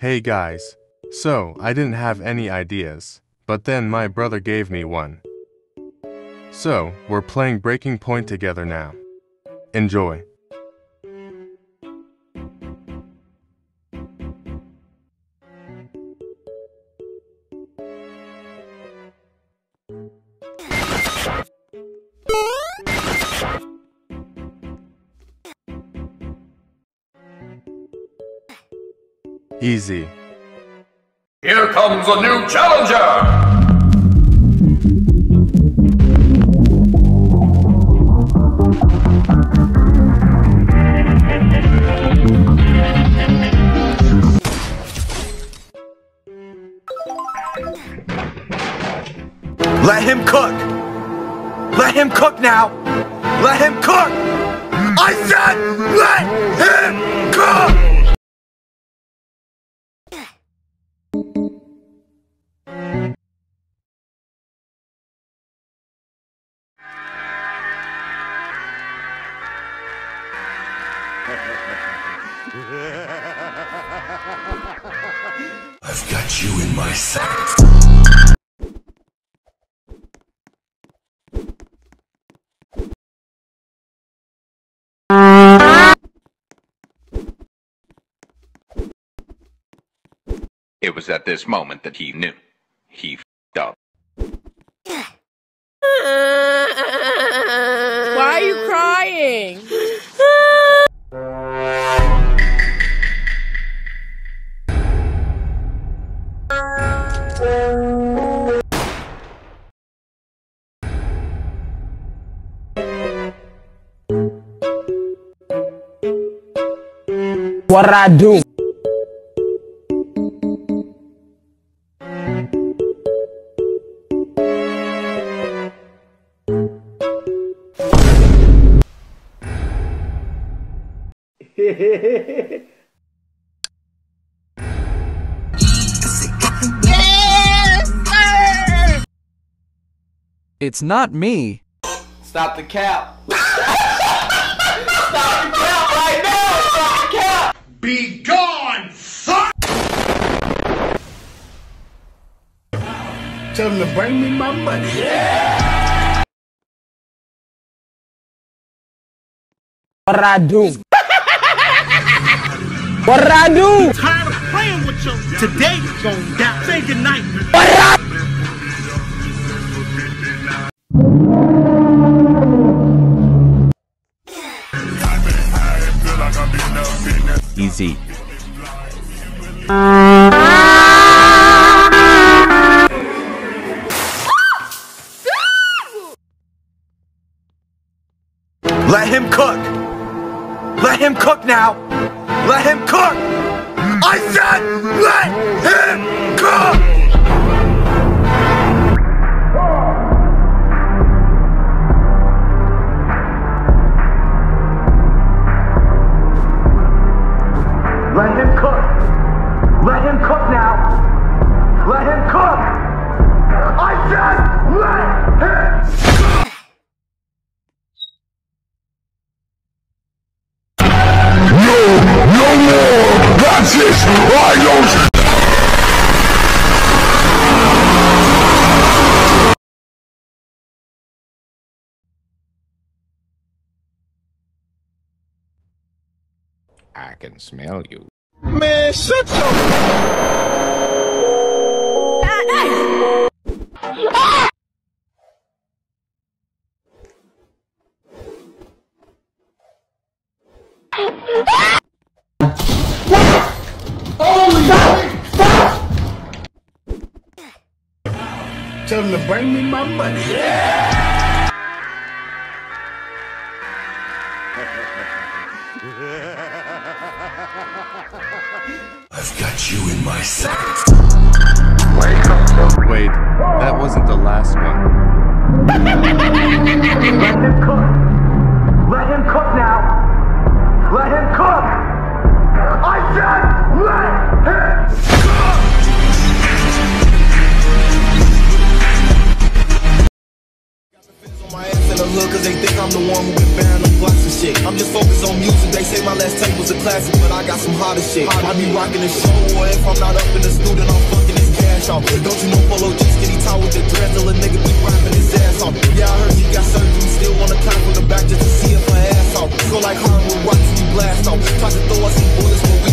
Hey guys. So, I didn't have any ideas, but then my brother gave me one. So, we're playing Breaking Point together now. Enjoy. Easy. Here comes a new challenger! Let him cook! Let him cook now! Let him cook! I said let him cook! I've got you in my sights. It was at this moment that he knew. He f***ed up. Why are you crying? What I do? It's not me. Stop the cap. Stop the cap right now! Stop the cap! Be gone, son! Tell them to bring me my money. What I do? What I do? tired of playing with you. Today, going down. Say goodnight. Easy. Let Let him cook now! Let him cook! I said let him cook! That's it! I don't I can smell you. Man, shut your Tell them to bring me my money. Yeah! I've got you in my sights. Wait, that wasn't the last one. Let him cook. Let him cook the hood cause they think I'm the one who been bearing them blocks and shit. I'm just focused on music, they say my last tape was a classic, but I got some hotter shit. I be rocking the show, or if I'm not up in the studio, I'm fucking this cash off. Don't you know Polo G skinny tie with the dreads, till a nigga be rapping his ass off. Yeah, I heard he got surgery, still wanna climb from the back just to see if her ass off. Feel like hard with rocks, we blast off. Try to throw us some bullets, but we